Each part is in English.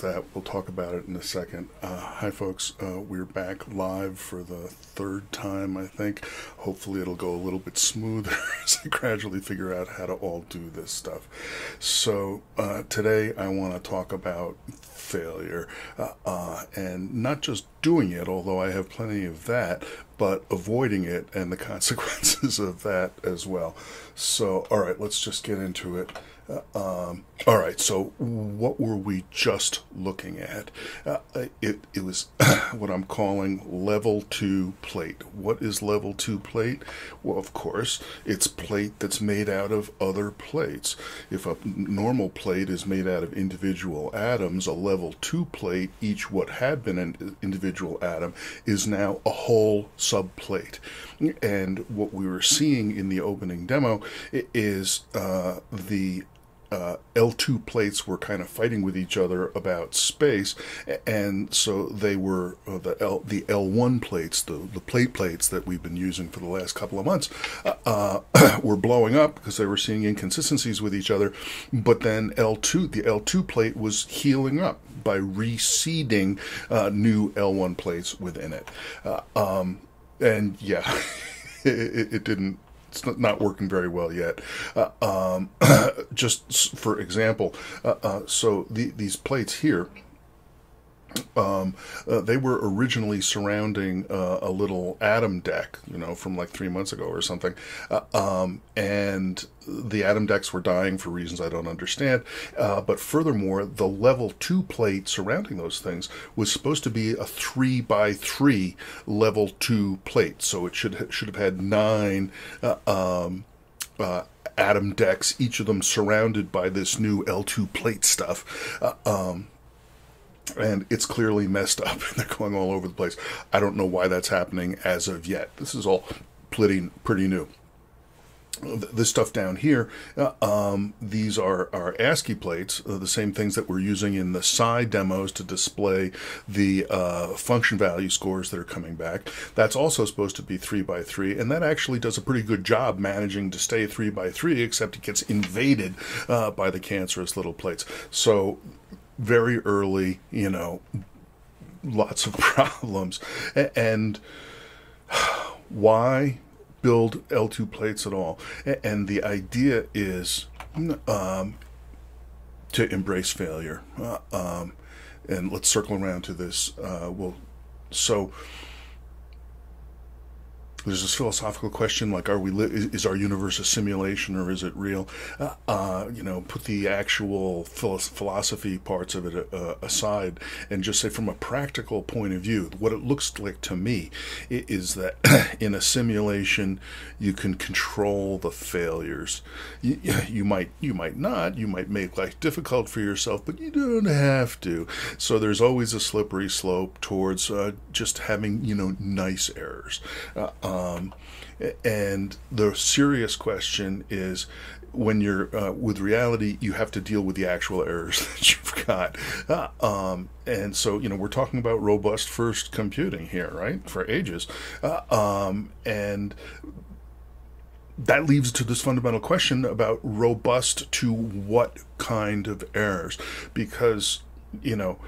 that? We'll talk about it in a second. Uh, hi, folks. Uh, we're back live for the third time, I think. Hopefully, it'll go a little bit smoother as I gradually figure out how to all do this stuff. So, uh, today I want to talk about failure uh, uh, and not just doing it, although I have plenty of that, but avoiding it and the consequences of that as well. So, all right, let's just get into it. Uh, um, all right, so what were we just looking at? Uh, it, it was what I'm calling level two plate. What is level two plate? Well, of course, it's plate that's made out of other plates. If a normal plate is made out of individual atoms, a level two plate, each what had been an individual atom, is now a whole subplate. And what we were seeing in the opening demo is uh, the uh, L2 plates were kind of fighting with each other about space, and so they were uh, the L the L1 plates, the the plate plates that we've been using for the last couple of months, uh, uh were blowing up because they were seeing inconsistencies with each other. But then L2, the L2 plate was healing up by reseeding uh, new L1 plates within it, uh, um, and yeah, it, it didn't it's not working very well yet. Uh, um, just for example, uh, uh, so the, these plates here. Um, uh, they were originally surrounding uh, a little atom deck, you know, from like three months ago or something. Uh, um, and the atom decks were dying for reasons I don't understand. Uh, but furthermore, the level two plate surrounding those things was supposed to be a three by three level two plate, so it should should have had nine. Uh, um, uh, atom decks, each of them surrounded by this new L2 plate stuff. Um, and it's clearly messed up and they're going all over the place. I don't know why that's happening as of yet. This is all pretty pretty new this stuff down here, uh, um, these are, are ASCII plates, uh, the same things that we're using in the Psi demos to display the uh, function value scores that are coming back. That's also supposed to be 3 by 3 and that actually does a pretty good job managing to stay 3 by 3 except it gets invaded uh, by the cancerous little plates. So very early, you know, lots of problems. And why build L2 plates at all. And the idea is um, to embrace failure. Uh, um, and let's circle around to this. Uh, well, so there's this philosophical question like are we li- is our universe a simulation or is it real? Uh, uh, you know put the actual philosophy parts of it uh, aside and just say from a practical point of view what it looks like to me is that in a simulation you can control the failures. You, you might you might not you might make life difficult for yourself but you don't have to. So there's always a slippery slope towards uh, just having you know nice errors. Uh, um, and the serious question is when you're uh, with reality, you have to deal with the actual errors that you've got. Uh, um, and so, you know, we're talking about robust first computing here, right? For ages. Uh, um, and that leads to this fundamental question about robust to what kind of errors? Because, you know,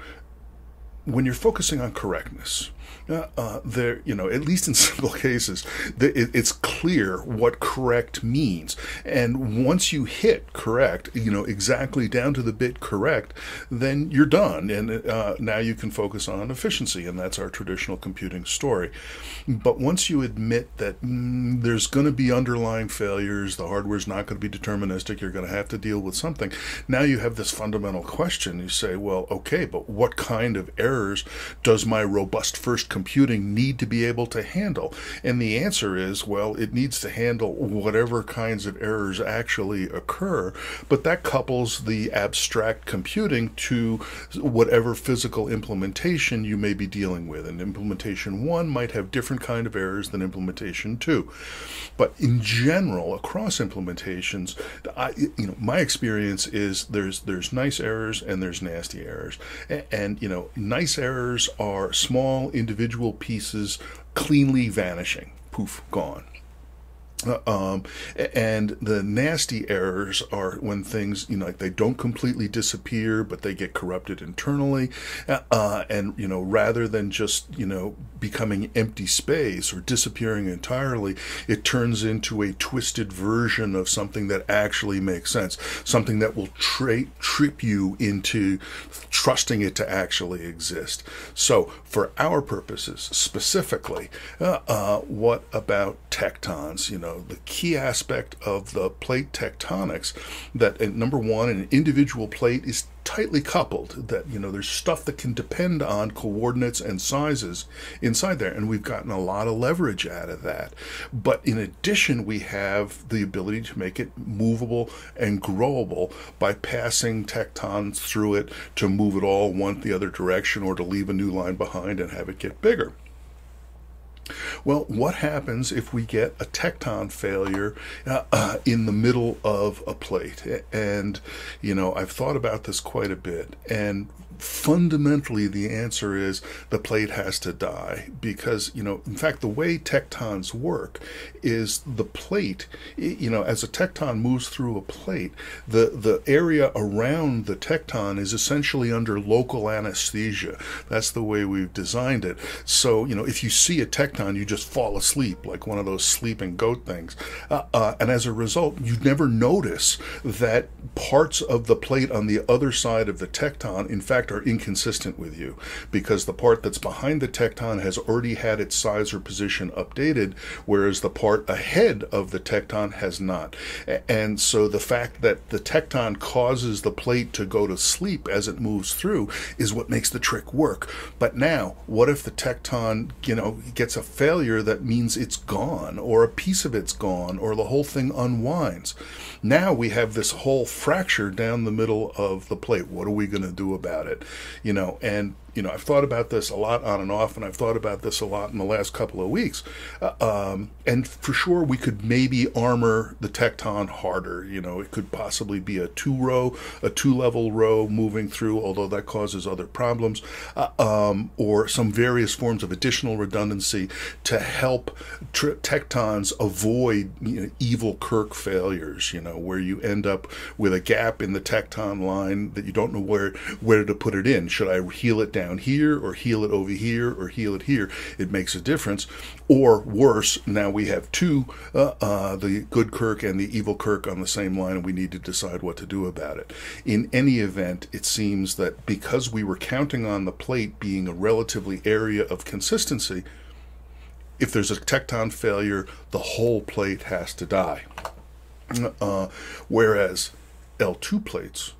when you're focusing on correctness, uh, there, you know, at least in simple cases, the, it, it's clear what correct means. And once you hit correct, you know, exactly down to the bit correct, then you're done. And uh, now you can focus on efficiency. And that's our traditional computing story. But once you admit that mm, there's going to be underlying failures, the hardware's not going to be deterministic, you're going to have to deal with something. Now you have this fundamental question. You say, well, okay, but what kind of errors does my robust first computing need to be able to handle? And the answer is, well, it needs to handle whatever kinds of errors actually occur, but that couples the abstract computing to whatever physical implementation you may be dealing with. And implementation one might have different kind of errors than implementation two. But in general, across implementations, I, you know, my experience is there's there's nice errors and there's nasty errors. And, and you know, nice errors are small individual individual pieces cleanly vanishing, poof, gone. Uh, um, and the nasty errors are when things, you know, like they don't completely disappear, but they get corrupted internally. Uh, uh, and, you know, rather than just, you know, becoming empty space or disappearing entirely, it turns into a twisted version of something that actually makes sense, something that will tra- trip you into trusting it to actually exist. So, for our purposes specifically, uh, uh, what about tectons? You know, know, the key aspect of the plate tectonics that, number one, an individual plate is tightly coupled that you know there's stuff that can depend on coordinates and sizes inside there and we've gotten a lot of leverage out of that. But in addition we have the ability to make it movable and growable by passing tectons through it to move it all one the other direction or to leave a new line behind and have it get bigger well, what happens if we get a tecton failure uh, uh, in the middle of a plate? And, you know, I've thought about this quite a bit. And fundamentally the answer is the plate has to die because you know in fact the way tectons work is the plate you know as a tecton moves through a plate the the area around the tecton is essentially under local anesthesia. That's the way we've designed it. So you know if you see a tecton you just fall asleep like one of those sleeping goat things. Uh, uh, and as a result you never notice that parts of the plate on the other side of the tecton in fact are inconsistent with you because the part that's behind the tecton has already had its size or position updated, whereas the part ahead of the tecton has not. And so the fact that the tecton causes the plate to go to sleep as it moves through is what makes the trick work. But now, what if the tecton, you know, gets a failure that means it's gone, or a piece of it's gone, or the whole thing unwinds? Now we have this whole fracture down the middle of the plate. What are we going to do about it? You know, and you know, I've thought about this a lot on and off, and I've thought about this a lot in the last couple of weeks. Uh, um, and for sure, we could maybe armor the Tecton harder. You know, it could possibly be a two row, a two level row moving through, although that causes other problems, uh, um, or some various forms of additional redundancy to help Tectons avoid you know, evil Kirk failures. You know, where you end up with a gap in the Tecton line that you don't know where where to put it in. Should I heal it down? Here or heal it over here or heal it here, it makes a difference. Or worse, now we have two, uh, uh, the good Kirk and the evil Kirk on the same line, and we need to decide what to do about it. In any event, it seems that because we were counting on the plate being a relatively area of consistency, if there's a tecton failure, the whole plate has to die. Uh, whereas L2 plates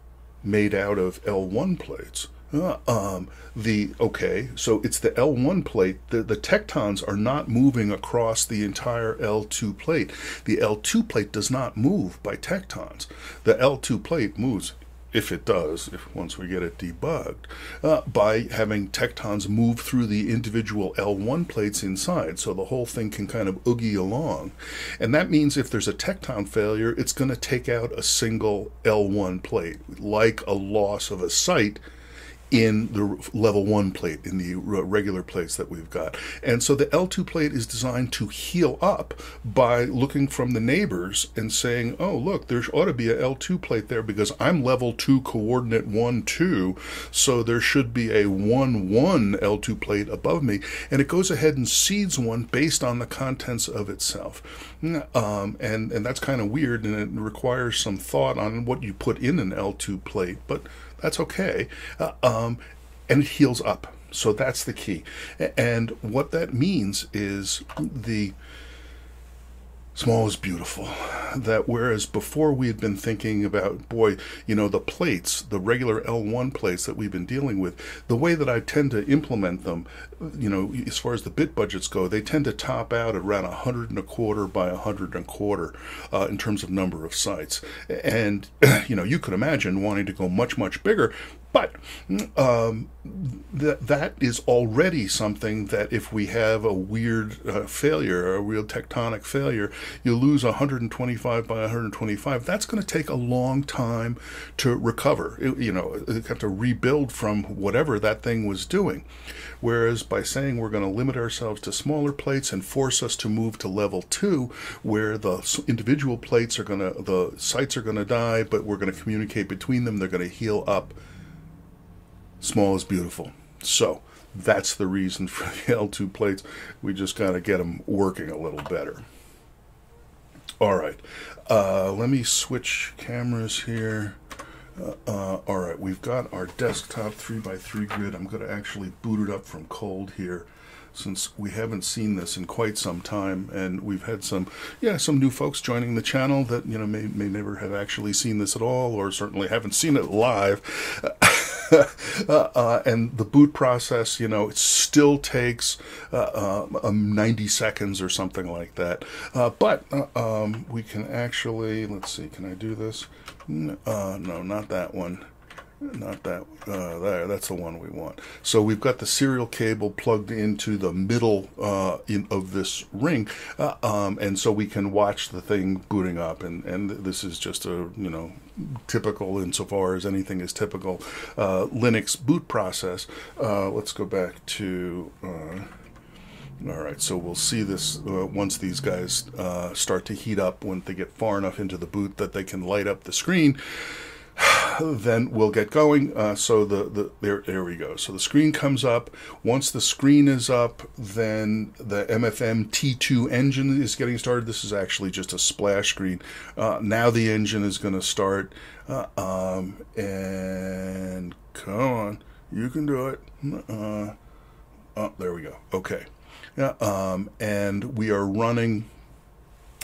made out of L1 plates uh, um, the okay, so it's the L1 plate. The, the tectons are not moving across the entire L2 plate. The L2 plate does not move by tectons. The L2 plate moves if it does, if once we get it debugged, uh, by having tectons move through the individual L1 plates inside, so the whole thing can kind of oogie along. And that means if there's a tecton failure, it's going to take out a single L1 plate, like a loss of a site in the level one plate, in the regular plates that we've got. And so the L2 plate is designed to heal up by looking from the neighbors and saying, oh, look, there ought to be a L2 plate there because I'm level two coordinate one, two. So there should be a one, one L2 plate above me. And it goes ahead and seeds one based on the contents of itself. Um, and, and that's kind of weird and it requires some thought on what you put in an L2 plate. But that's okay. Uh, um, and it heals up. So that's the key. And what that means is the small is beautiful. That whereas before we had been thinking about, boy, you know, the plates, the regular L1 plates that we've been dealing with, the way that I tend to implement them, you know, as far as the bit budgets go, they tend to top out at around a hundred and a quarter by a hundred and a quarter uh, in terms of number of sites. And, you know, you could imagine wanting to go much, much bigger, but um, th- that is already something that if we have a weird uh, failure, a real tectonic failure, you lose 120 125 by 125, that's going to take a long time to recover. It, you know, you have to rebuild from whatever that thing was doing. Whereas by saying we're going to limit ourselves to smaller plates and force us to move to level two, where the individual plates are going to, the sites are going to die, but we're going to communicate between them, they're going to heal up. Small is beautiful. So, that's the reason for the L2 plates. We just got to get them working a little better. All right, uh, let me switch cameras here. Uh, uh, all right, we've got our desktop 3x3 grid. I'm going to actually boot it up from cold here since we haven't seen this in quite some time and we've had some yeah some new folks joining the channel that you know may, may never have actually seen this at all or certainly haven't seen it live uh, uh, and the boot process, you know, it still takes uh, um, 90 seconds or something like that. Uh, but uh, um, we can actually, let's see, can I do this? Uh, no, not that one not that uh, there that's the one we want so we've got the serial cable plugged into the middle uh, in, of this ring uh, um, and so we can watch the thing booting up and and this is just a you know typical insofar as anything is typical uh, Linux boot process. Uh, let's go back to uh, all right, so we'll see this uh, once these guys uh, start to heat up when they get far enough into the boot that they can light up the screen then we'll get going. Uh, so the, the there there we go. So the screen comes up. Once the screen is up, then the MFM T2 engine is getting started. This is actually just a splash screen. Uh, now the engine is going to start. Uh, um, and come on, you can do it. Oh, there we go. Okay. Yeah, um, and we are running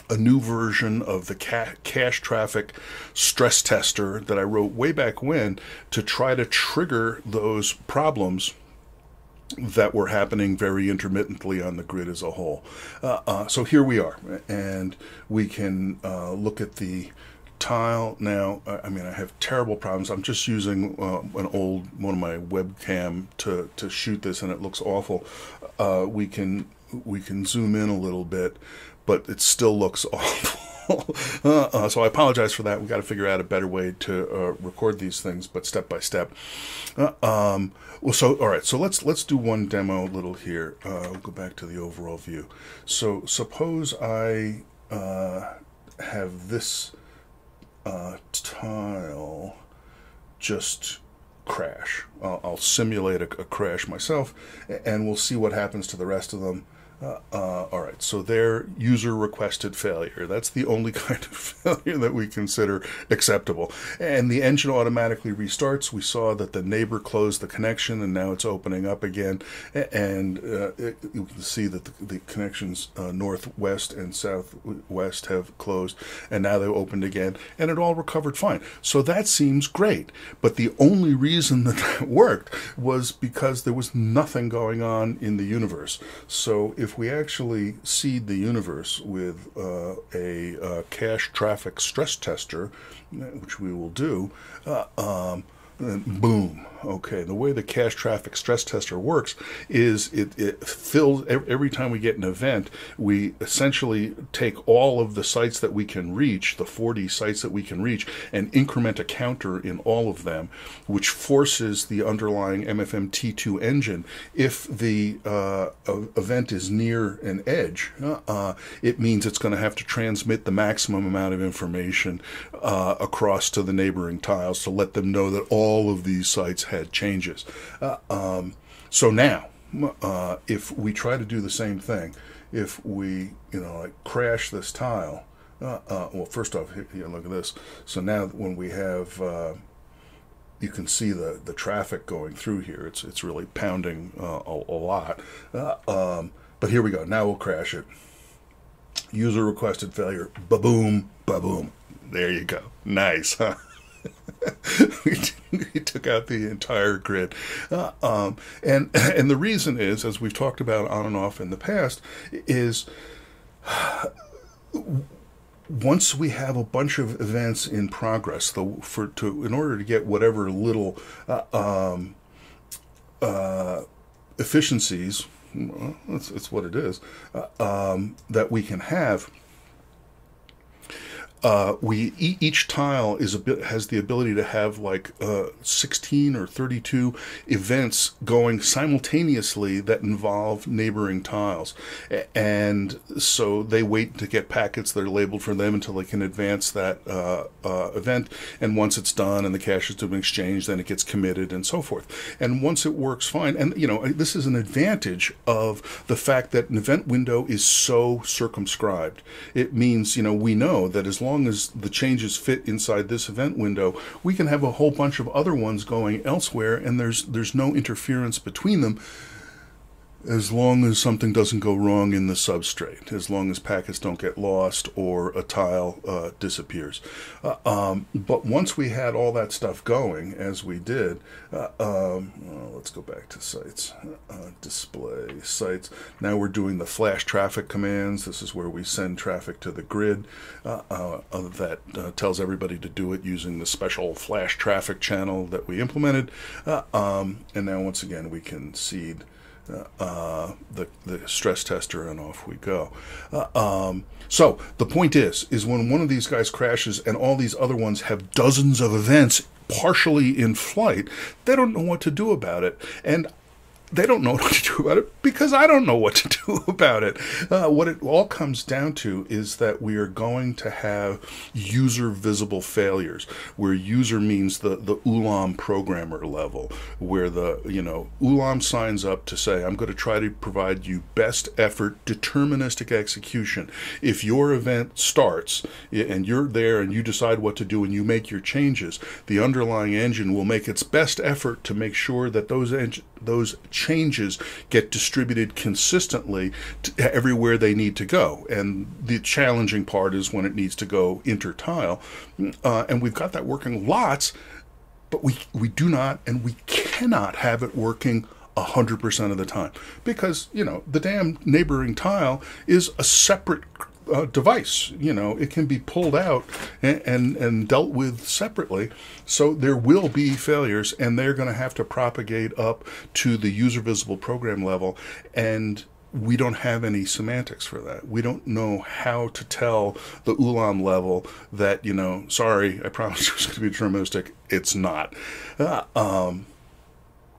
a new version of the ca- cache traffic stress tester that I wrote way back when to try to trigger those problems that were happening very intermittently on the grid as a whole. Uh, uh, so here we are, and we can uh, look at the tile now. I mean, I have terrible problems. I'm just using uh, an old one of my webcam to to shoot this, and it looks awful. Uh, we can we can zoom in a little bit, but it still looks awful. Uh, uh, so I apologize for that. We got to figure out a better way to uh, record these things, but step by step. Uh, um, well, so all right. So let's let's do one demo a little here. Uh, will go back to the overall view. So suppose I uh, have this tile just crash. I'll simulate a, a, crash myself, and we'll see what happens to the rest of them uh, uh, all right, so their user requested failure. That's the only kind of failure that we consider acceptable. And the engine automatically restarts. We saw that the neighbor closed the connection and now it's opening up again. And uh, it, you can see that the, the connections uh, northwest and southwest have closed and now they've opened again and it all recovered fine. So that seems great. But the only reason that that worked was because there was nothing going on in the universe. So if we actually seed the universe with uh, a uh, cache traffic stress tester, which we will do, uh, um, boom. Okay, the way the cache traffic stress tester works is it, it fills every time we get an event, we essentially take all of the sites that we can reach, the 40 sites that we can reach, and increment a counter in all of them, which forces the underlying MFM T2 engine. If the uh, event is near an edge, uh, it means it's going to have to transmit the maximum amount of information uh, across to the neighboring tiles to let them know that all all of these sites had changes. Uh, um, so now, uh, if we try to do the same thing, if we, you know, like crash this tile, uh, uh well, first off, here, look at this. So now when we have, uh, you can see the, the traffic going through here. It's, it's really pounding uh, a, a, lot. Um, but here we go. Now we'll crash it. User requested failure. Ba-boom, ba-boom. There you go. Nice, huh? we took out the entire grid, uh, um, and and the reason is, as we've talked about on and off in the past, is once we have a bunch of events in progress, the for to in order to get whatever little uh, um, uh, efficiencies, well, it's, it's what it is, uh, um, that we can have uh, we each tile is a bit has the ability to have like uh, 16 or 32 events going simultaneously that involve neighboring tiles, and so they wait to get packets that are labeled for them until they can advance that uh, uh, event, and once it's done and the cache has been exchanged, then it gets committed and so forth. And once it works fine, and you know this is an advantage of the fact that an event window is so circumscribed. It means you know we know that as long as the changes fit inside this event window, we can have a whole bunch of other ones going elsewhere, and there's there's no interference between them as long as something doesn't go wrong in the substrate, as long as packets don't get lost or a tile uh, disappears. Uh, um, but once we had all that stuff going, as we did, uh, um, well, let's go back to sites, uh, display sites. Now we're doing the flash traffic commands. This is where we send traffic to the grid uh, uh, that tells everybody to do it using the special flash traffic channel that we implemented. Um, and now once again, we can seed uh, the the stress tester, and off we go. Uh, um, so the point is, is when one of these guys crashes and all these other ones have dozens of events partially in flight, they don't know what to do about it. And they don't know what to do about it because I don't know what to do about it. Uh, what it all comes down to is that we are going to have user visible failures, where user means the, the Ulam programmer level, where the, you know, Ulam signs up to say, I'm going to try to provide you best effort deterministic execution. If your event starts and you're there and you decide what to do and you make your changes, the underlying engine will make its best effort to make sure that those those changes get distributed consistently everywhere they need to go. And the challenging part is when it needs to go intertile. Uh, and we've got that working lots, but we, we do not and we cannot have it working 100% of the time because you know the damn neighboring tile is a separate uh, device. You know, it can be pulled out and, and, and dealt with separately. So there will be failures, and they're going to have to propagate up to the user visible program level. And we don't have any semantics for that. We don't know how to tell the Ulam level that, you know, sorry, I promised it was going to be deterministic. It's not. Uh, um,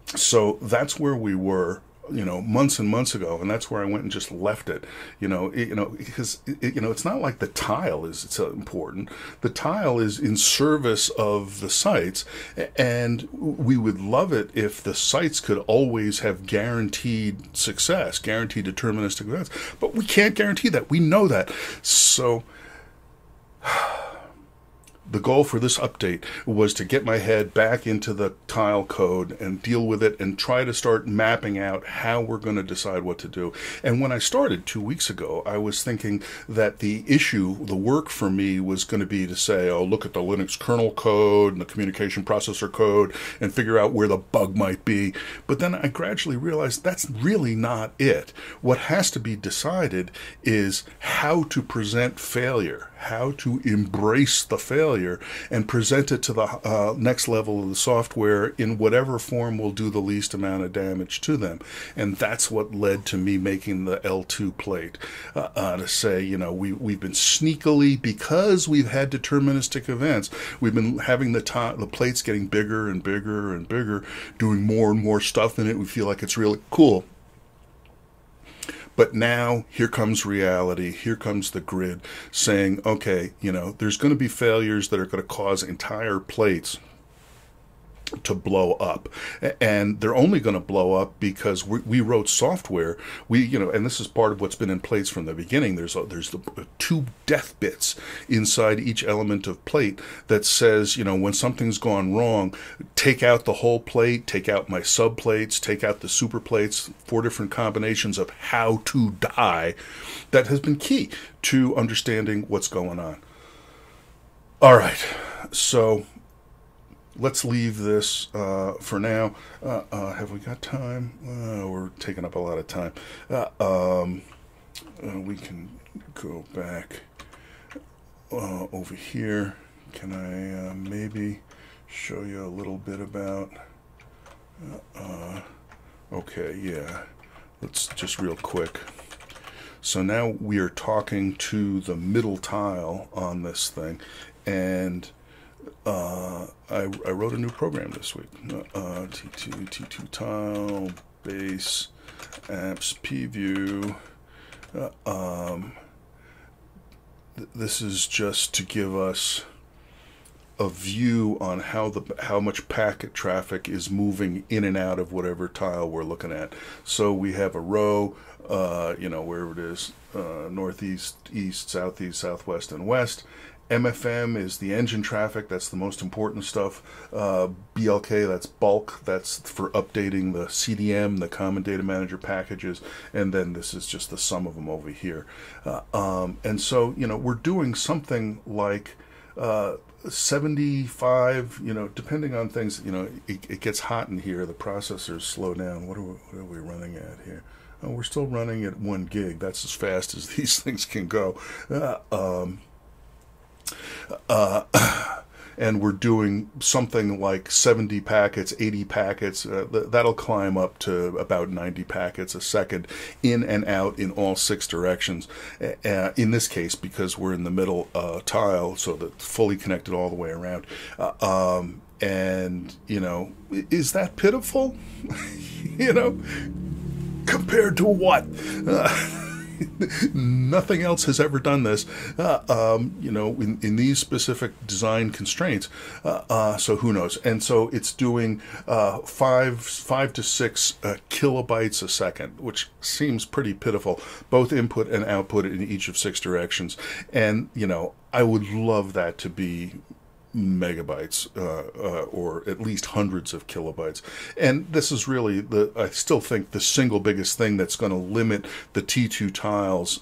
so that's where we were you know months and months ago and that's where I went and just left it. You know it, you know because it, you know it's not like the tile is so uh, important. The tile is in service of the sites and we would love it if the sites could always have guaranteed success guaranteed deterministic events but we can't guarantee that. We know that. So the goal for this update was to get my head back into the tile code and deal with it and try to start mapping out how we're going to decide what to do. And when I started two weeks ago, I was thinking that the issue, the work for me was going to be to say, oh, look at the Linux kernel code and the communication processor code and figure out where the bug might be. But then I gradually realized that's really not it. What has to be decided is how to present failure, how to embrace the failure and present it to the uh, next level of the software in whatever form will do the least amount of damage to them. And that's what led to me making the L2 plate uh, uh, to say, you know, we, we've been sneakily, because we've had deterministic events, we've been having the, the plates getting bigger and bigger and bigger, doing more and more stuff in it. We feel like it's really cool. But now here comes reality. Here comes the grid saying, okay, you know, there's going to be failures that are going to cause entire plates to blow up. And they're only going to blow up because we, we, wrote software. We you know and this is part of what's been in place from the beginning. There's a, there's the uh, two death bits inside each element of plate that says you know when something's gone wrong take out the whole plate take out my subplates take out the super plates four different combinations of how to die. That has been key to understanding what's going on. All right. So let's leave this uh, for now. Uh, uh, have we got time? Uh, we're taking up a lot of time. Uh, um, uh, we can go back over here. Can I maybe show you a little bit about? okay, yeah. Let's just real quick. So now we are talking to the middle tile on this thing, and uh, I, I wrote a new program this week. Uh, T2, T2 tile, base, apps, pview. Uh, um, th- this is just to give us a view on how the how much packet traffic is moving in and out of whatever tile we're looking at. So we have a row, uh, you know, wherever it is, uh, northeast, east, southeast, southwest, and west. MFM is the engine traffic. That's the most important stuff. Uh, BLK, that's bulk. That's for updating the CDM, the Common Data Manager packages. And then this is just the sum of them over here. Uh, um, and so, you know, we're doing something like uh, 75, you know, depending on things, you know, it, it, gets hot in here. The processors slow down. What are we, what are we running at here? Oh, we're still running at one gig. That's as fast as these things can go. Uh, um, uh, and we're doing something like 70 packets, 80 packets. Uh, th- that'll climb up to about 90 packets a second in and out in all six directions. Uh, in this case, because we're in the middle uh, tile, so that fully connected all the way around. Uh, um, and, you know, is that pitiful? you know, compared to what? Nothing else has ever done this, uh, um, you know, in, in these specific design constraints. Uh, uh, so who knows? And so it's doing uh, five five to six uh, kilobytes a second, which seems pretty pitiful, both input and output in each of six directions. And you know, I would love that to be megabytes uh, uh, or at least hundreds of kilobytes. And this is really the I still think the single biggest thing that's going to limit the T2 tiles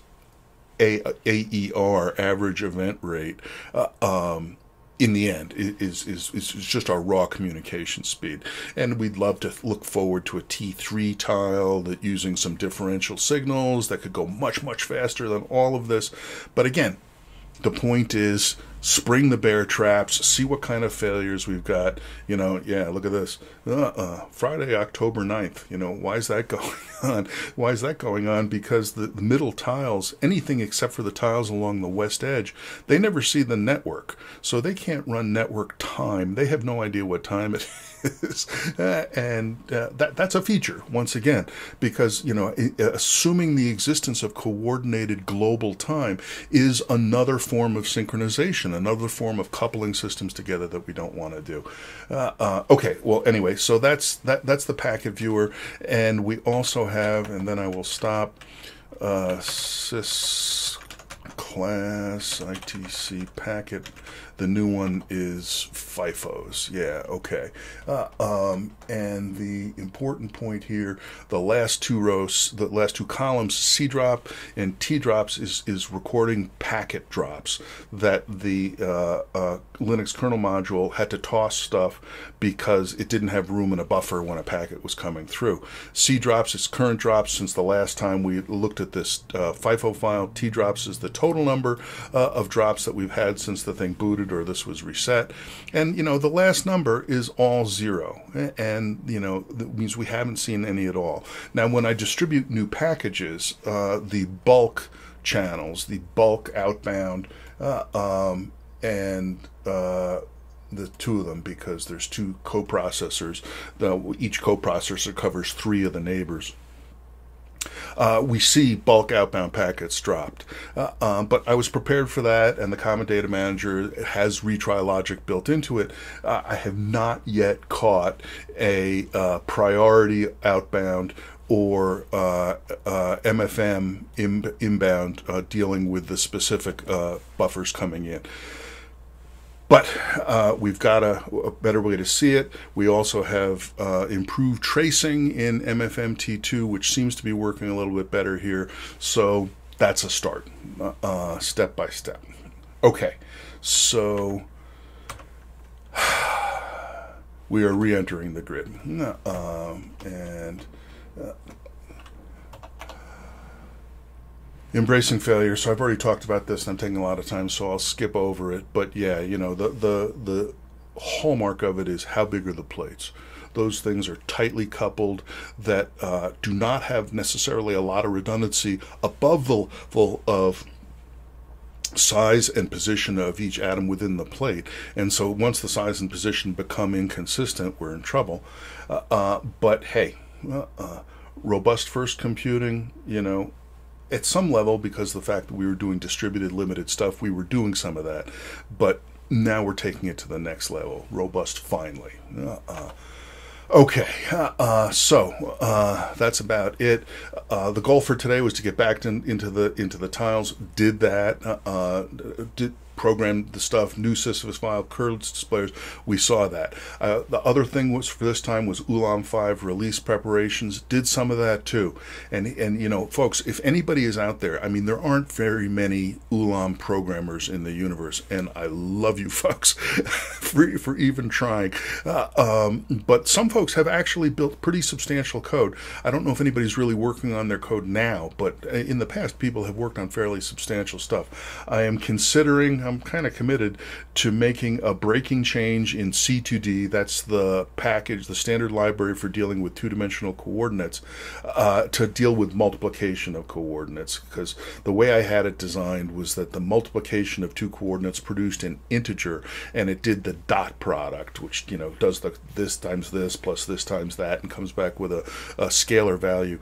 a, AER average event rate. Uh, um, in the end is, is is just our raw communication speed and we'd love to look forward to a T3 tile that using some differential signals that could go much much faster than all of this but again the point is spring the bear traps, see what kind of failures we've got. You know, yeah, look at this. Uh-uh. Friday, October 9th. You know, why is that going on? Why is that going on? Because the, the middle tiles, anything except for the tiles along the west edge, they never see the network. So they can't run network time. They have no idea what time it is is. Uh, and uh, that that's a feature once again because you know assuming the existence of coordinated global time is another form of synchronization, another form of coupling systems together that we don't want to do. Uh, uh, okay, well anyway, so that's that that's the packet viewer, and we also have, and then I will stop. Uh, sys class ITC packet the new one is FIFOs. Yeah, okay. Uh, um, and the important point here, the last two rows, the last two columns, C drop and T drops is, is recording packet drops that the uh, uh, Linux kernel module had to toss stuff because it didn't have room in a buffer when a packet was coming through. C drops is current drops since the last time we looked at this uh, FIFO file. T drops is the total number uh, of drops that we've had since the thing booted or this was reset. And, you know, the last number is all zero. And, you know, that means we haven't seen any at all. Now, when I distribute new packages, uh, the bulk channels, the bulk outbound, uh, um, and uh, the two of them because there's two coprocessors. The, each coprocessor covers three of the neighbors uh, we see bulk outbound packets dropped. Uh, um, but I was prepared for that, and the Common Data Manager has retry logic built into it. Uh, I have not yet caught a uh, priority outbound or uh, uh, MFM in, inbound uh, dealing with the specific uh, buffers coming in. But uh, we've got a, a, better way to see it. We also have uh, improved tracing in MFMT2, which seems to be working a little bit better here. So that's a start, uh, uh step by step. Okay, so we are re entering the grid. Um, and uh, embracing failure. So I've already talked about this, and I'm taking a lot of time, so I'll skip over it. But yeah, you know, the the the hallmark of it is how big are the plates. those things are tightly coupled, that uh, do not have necessarily a lot of redundancy above the level of size and position of each atom within the plate. And so once the size and position become inconsistent, we're in trouble. Uh, uh, but hey, uh, uh robust first computing, you know, at some level, because the fact that we were doing distributed limited stuff, we were doing some of that. But now we're taking it to the next level. Robust finally. Uh, Okay, uh, so uh, that's about it. Uh, the goal for today was to get back in, into the into the tiles. Did that? Uh, uh, did programmed the stuff, new Sisyphus file, curled displayers. We saw that. Uh, the other thing was for this time was Ulam 5 release preparations. Did some of that too. And and you know, folks, if anybody is out there, I mean, there aren't very many Ulam programmers in the universe, and I love you folks for for even trying. Uh, um, but some folks have actually built pretty substantial code. I don't know if anybody's really working on their code now, but uh, in the past, people have worked on fairly substantial stuff. I am considering I'm kind of committed to making a breaking change in C2D. That's the package, the standard library for dealing with two-dimensional coordinates, uh, to deal with multiplication of coordinates. Because the way I had it designed was that the multiplication of two coordinates produced an integer, and it did the dot product, which you know does the this times this plus this times that, and comes back with a, a scalar value.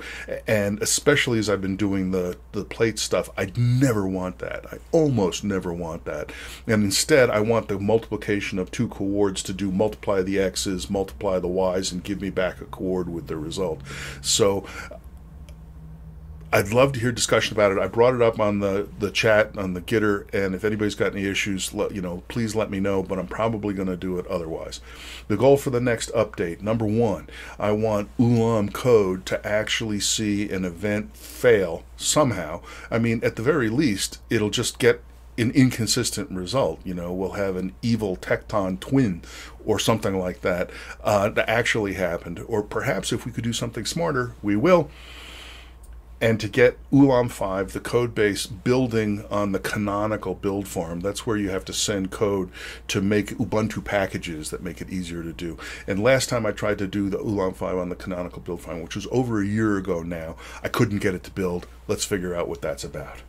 And especially as I've been doing the the plate stuff, I'd never want that. I almost never want that that. And instead, I want the multiplication of two coords to do multiply the x's, multiply the y's, and give me back a coord with the result. So I'd love to hear discussion about it. I brought it up on the, the chat on the Gitter, and if anybody's got any issues, let, you know, please let me know. But I'm probably going to do it otherwise. The goal for the next update: number one, I want Ulam code to actually see an event fail somehow. I mean, at the very least, it'll just get an inconsistent result. You know, we'll have an evil tecton twin or something like that uh, that actually happened. Or perhaps if we could do something smarter, we will. And to get Ulam 5, the code base building on the canonical build farm, that's where you have to send code to make Ubuntu packages that make it easier to do. And last time I tried to do the Ulam 5 on the canonical build farm, which was over a year ago now, I couldn't get it to build. Let's figure out what that's about.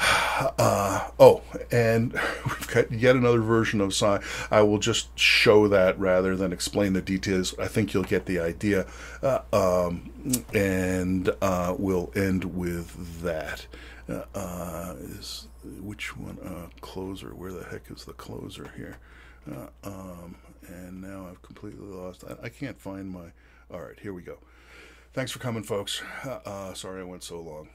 Uh, oh, and we've got yet another version of Psi. I will just show that rather than explain the details. I think you'll get the idea. Uh, um, and uh, we'll end with that. Uh, uh, is which one? Uh, closer. Where the heck is the closer here? Um, and now I've completely lost. I, I, can't find my. All right, here we go. Thanks for coming, folks. sorry I went so long.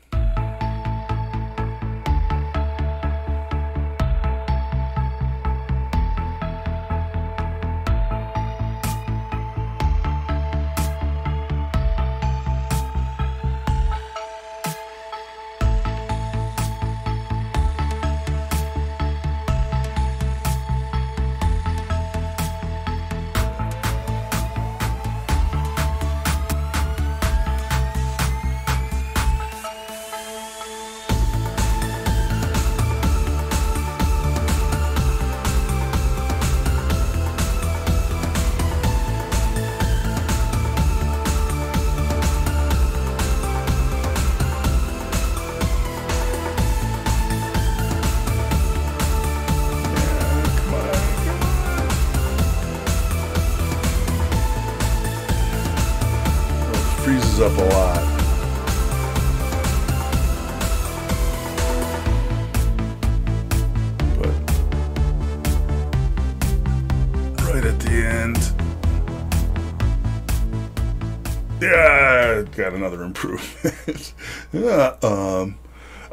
Another improvement. yeah, um,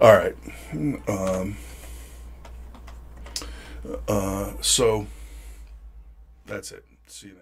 all right. Um, uh, so that's it. See you time.